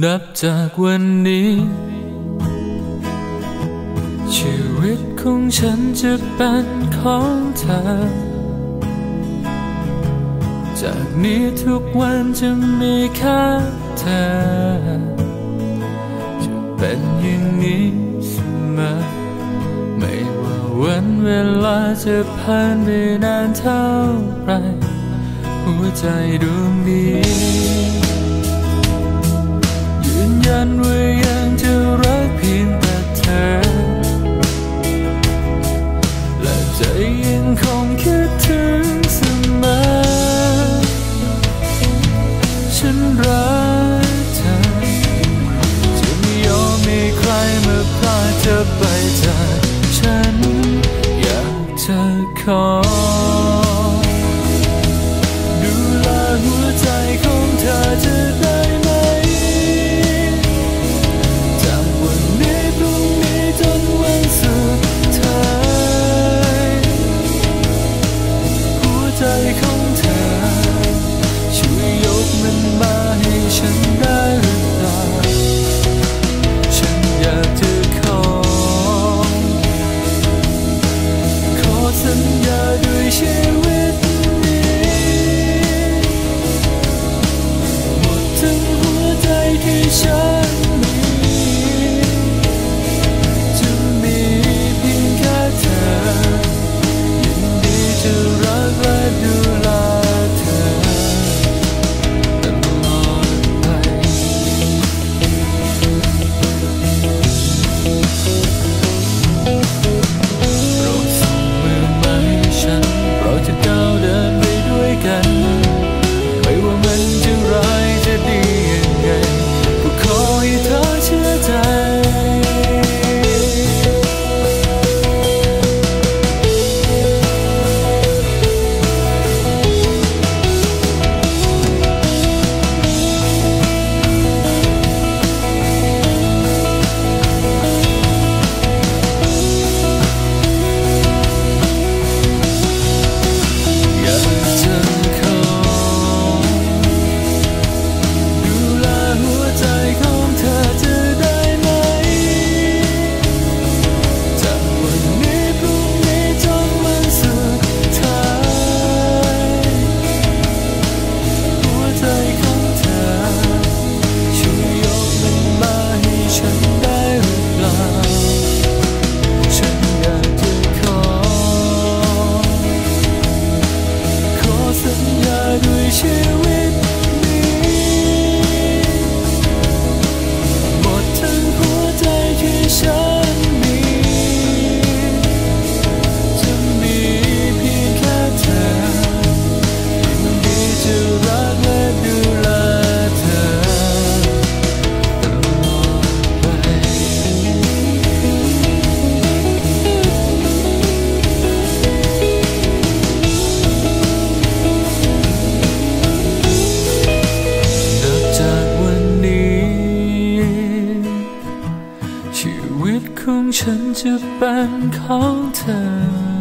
นับจากวันนี้ ชีวิตของฉันจะเป็นของเธอ จากนี้ทุกวันจะมีแค่เธอ จะเป็นอย่างนี้เสมอ ไม่ว่าวันเวลาจะผ่านไปนานเท่าไร หัวใจดวงนี้ ฉันว่ายังจะรักเพียงแต่เธอ และใจยังคงคิดถึงเสมอ ฉันรักเธอ จะไม่ยอมให้ใครมาพาเธอไป ใจของเธอ ช่วยยกมันมาให้ฉัน ด้ ชีวิตขอ